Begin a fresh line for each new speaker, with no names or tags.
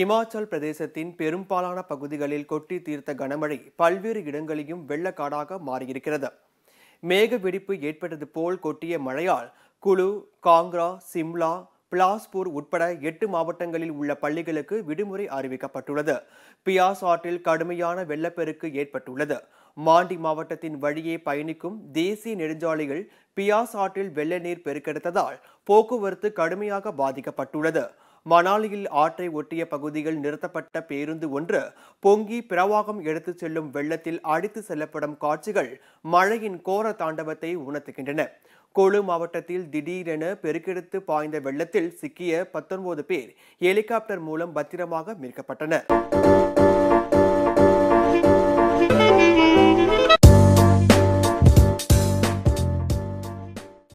இமாச்சல் பிரதேசத்தின் பெரும்பாலான பகுதிகளில் கொட்டி தீர்த்த கனமழை பல்வேறு இடங்களிலும் வெள்ளக்காடாக மாறியிருக்கிறது. மேக வெடிப்பு ஏற்பட்டது போல் கொட்டிய மழையால் குழு காங்க்ரா சிம்லா பிலாஸ்பூர் உட்பட எட்டு மாவட்டங்களில் உள்ள பள்ளிகளுக்கு விடுமுறை அறிவிக்கப்பட்டுள்ளது. பியாஸ் ஆற்றில் கடுமையான வெள்ளப்பெருக்கு ஏற்பட்டுள்ளது. மாண்டி மாவட்டத்தின் வழியே பயணிக்கும் தேசிய நெடுஞ்சாலைகள் பியாஸ் ஆற்றில் வெள்ள நீர் பெருக்கெடுத்ததால் போக்குவரத்து கடுமையாக பாதிக்கப்பட்டுள்ளது. மணாலியில் ஆற்றை ஒட்டிய பகுதியில் நிறுத்தப்பட்ட பேருந்து ஒன்று பொங்கி பிரவாகம் எடுத்துச் செல்லும் வெள்ளத்தில் அடித்து செல்லப்படும் காட்சிகள் மழையின் கோர தாண்டவத்தை உணர்த்துகின்றன. கொழு மாவட்டத்தில் திடீரென பெருக்கெடுத்து பாய்ந்த வெள்ளத்தில் சிக்கிய பத்தொன்பது பேர் ஹெலிகாப்டர் மூலம் பத்திரமாக மீட்கப்பட்டனர்.